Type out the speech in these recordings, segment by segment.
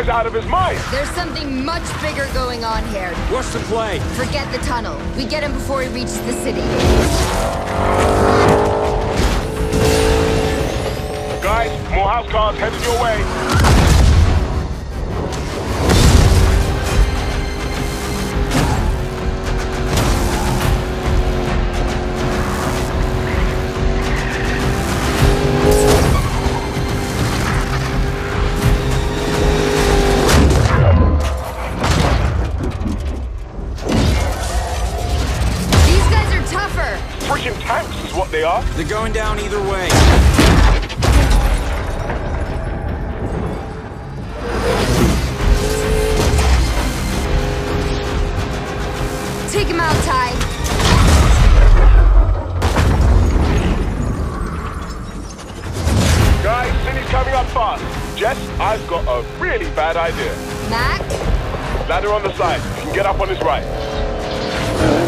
guy's out of his mind. There's something much bigger going on here. What's the play? Forget the tunnel. We get him before he reaches the city. Guys, more house cars headed your way. They're going down either way. Take him out, Ty. Guys, city's coming up fast. Jess, I've got a really bad idea. Mac? Ladder on the side. You can get up on his right.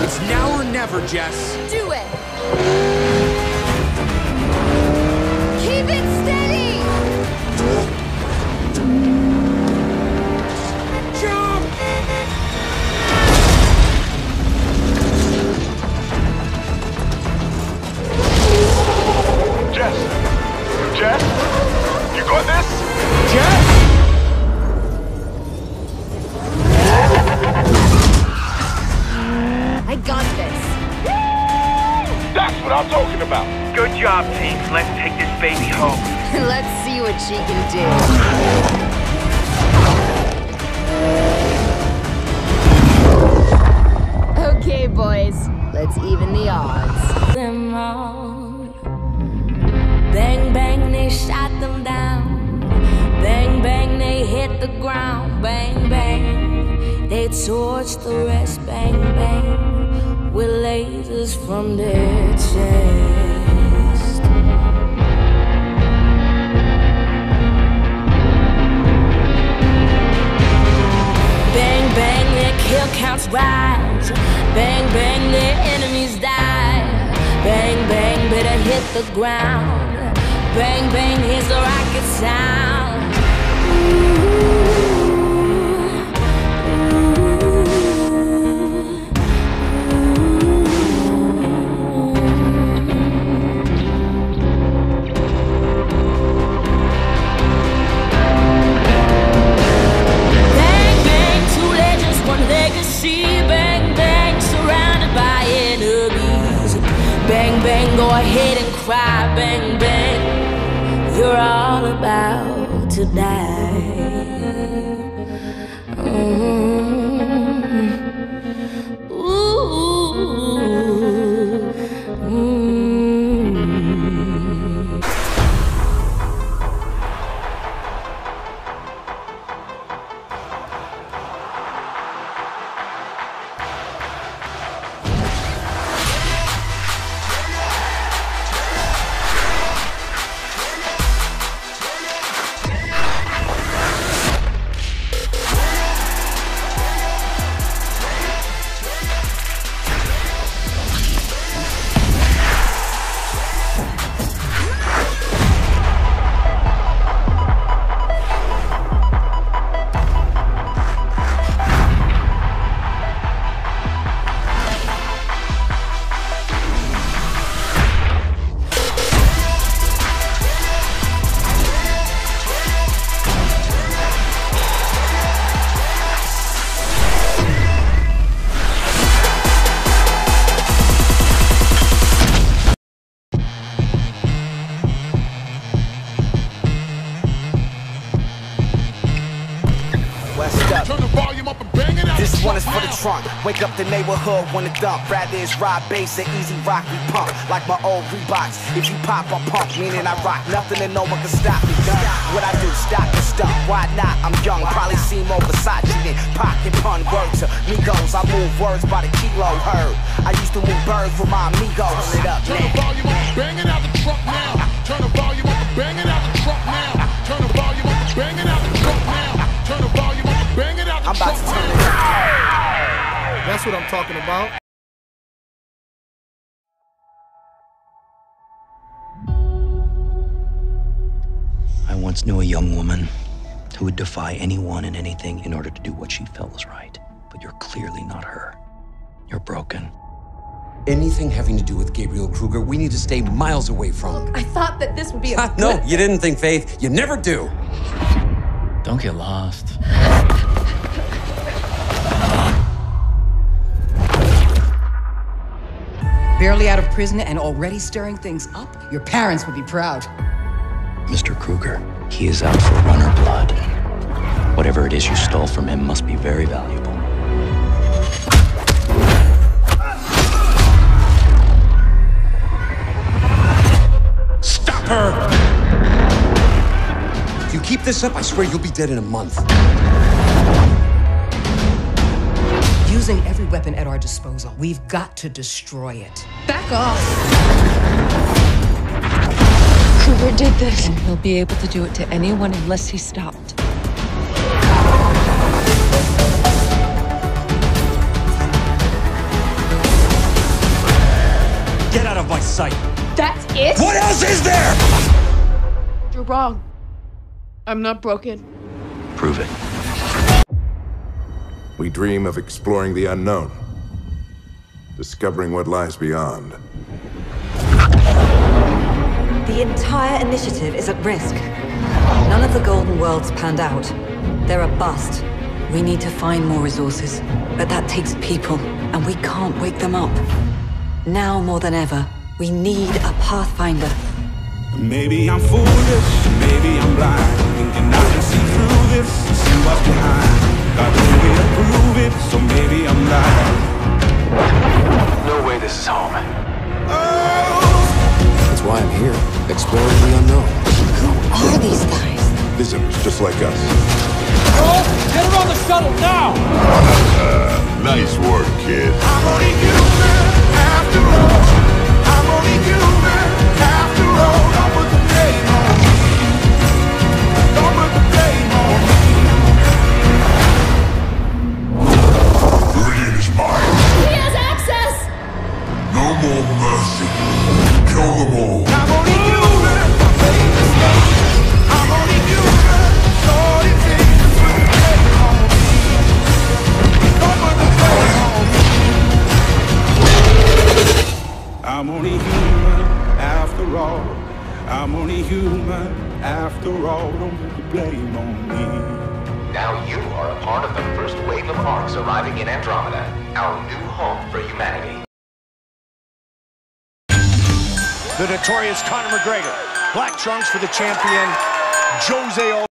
It's now or never, Jess. Do it! She can do. Okay, boys. Let's even the odds. them all. Bang, bang, they shot them down. Bang, bang, they hit the ground. Bang, bang, they torched the rest. Bang, bang, with lasers from their chest. Ground. Bang, bang, here's the rocket sound. Bang, bang, go ahead and cry. Bang, bang, you're all about to die. Mhm. Ooh. Mm. up. Turn the volume up and bang it out. This one is for the trunk. Wake up the neighborhood, wanna dump. Rather is ride bass and easy rock we pump. Like my old Reeboks. If you pop, I pump. Meaning I rock nothing and no one can stop me. Done. What I do, stop and stuff? Why not? I'm young. Probably seem more pocket pun words to Migos. I move words by the kilo heard. I used to move birds with my amigos. Turn it up, Turn the volume up, bang it out the truck now. Turn the volume up, bang it out the truck now. Turn the volume up, bang it out the talking about. I once knew a young woman who would defy anyone and anything in order to do what she felt was right. But you're clearly not her. You're broken. Anything having to do with Gabriel Kruger, we need to stay miles away from. Look, I thought that this would be a no, you didn't think, Faith. You never do. Don't get lost. Barely out of prison and already stirring things up? Your parents would be proud. Mr. Kruger, he is out for runner blood. Whatever it is you stole from him must be very valuable. Stop her! If you keep this up, I swear you'll be dead in a month. Using every weapon at our disposal, we've got to destroy it. Back off. Kruger did this, and he'll be able to do it to anyone unless he's stopped. Get out of my sight. That's it? What else is there? You're wrong. I'm not broken. Prove it. We dream of exploring the unknown, discovering what lies beyond. The entire initiative is at risk. None of the Golden Worlds panned out. They're a bust. We need to find more resources, but that takes people, and we can't wake them up. Now more than ever, we need a Pathfinder. Maybe I'm foolish, maybe I'm blind, thinking I can see through this, see what's behind. Got no way to prove it, so maybe I'm lying. No way this is home. That's why I'm here, exploring the unknown. Who are these guys? Visitors just like us. Get her on the shuttle now! Uh, nice work, kid. On me. Now you are a part of the first wave of arks arriving in Andromeda, our new home for humanity. The notorious Conor McGregor. Black trunks for the champion, Jose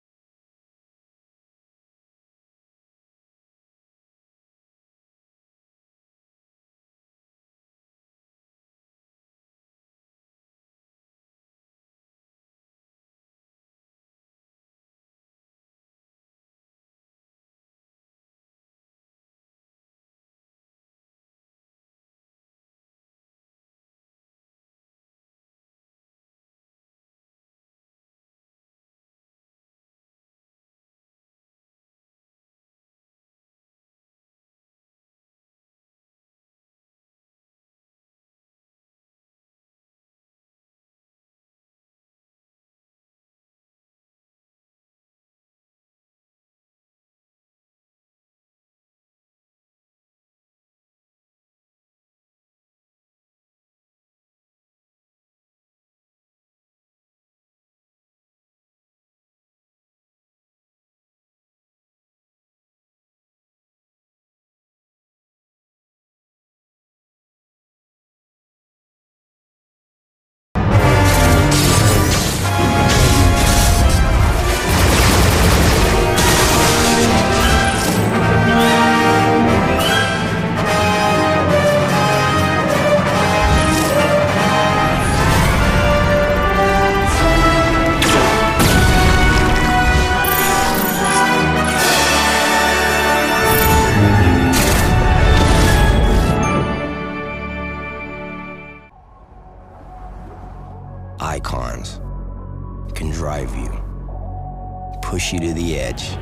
edge,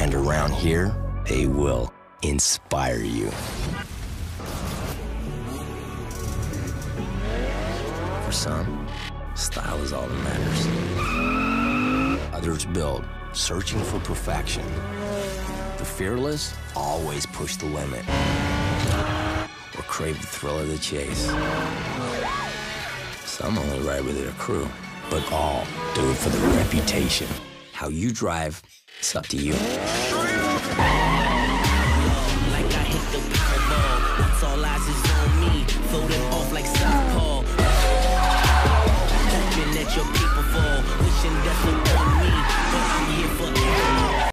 and around here, they will. inspire you. For some, style is all that matters. Others build, searching for perfection. The fearless always push the limit or crave the thrill of the chase. Some only ride with their crew, but all do it for the reputation. How you drive, it's up to you.